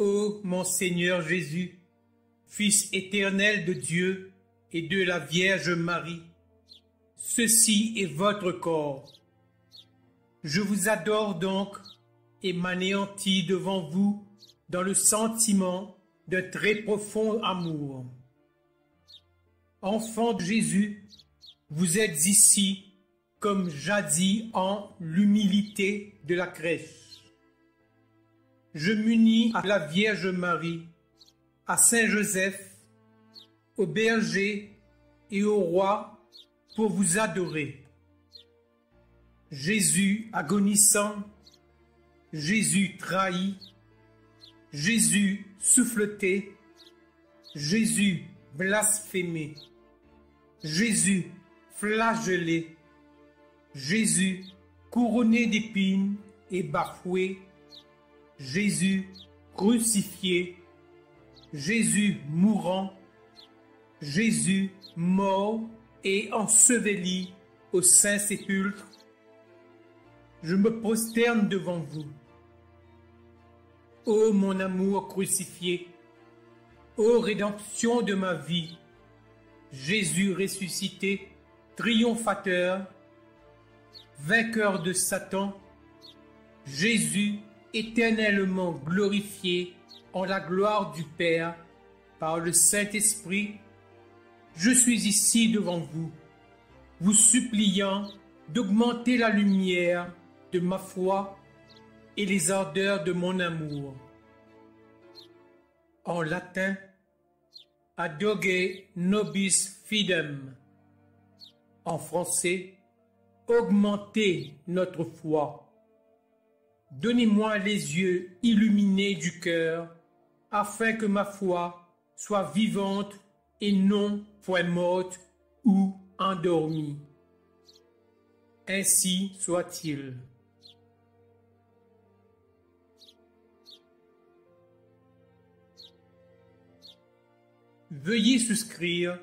Ô mon Seigneur Jésus, Fils éternel de Dieu et de la Vierge Marie, ceci est votre corps. Je vous adore donc et m'anéantis devant vous dans le sentiment d'un très profond amour. Enfant de Jésus, vous êtes ici comme jadis en l'humilité de la crèche. Je m'unis à la Vierge Marie, à Saint Joseph, au berger et au roi pour vous adorer. Jésus agonisant, Jésus trahi, Jésus souffleté, Jésus blasphémé, Jésus flagellé, Jésus couronné d'épines et bafoué, Jésus crucifié, Jésus mourant, Jésus mort et enseveli au Saint-Sépulcre, je me prosterne devant vous. Ô mon amour crucifié, ô rédemption de ma vie, Jésus ressuscité, triomphateur, vainqueur de Satan, Jésus éternellement glorifié en la gloire du Père par le Saint-Esprit, je suis ici devant vous, vous suppliant d'augmenter la lumière de ma foi et les ardeurs de mon amour. En latin, adoge nobis fidem. En français, augmentez notre foi. Donnez-moi les yeux illuminés du cœur, afin que ma foi soit vivante et non point morte ou endormie. Ainsi soit-il. Veuillez souscrire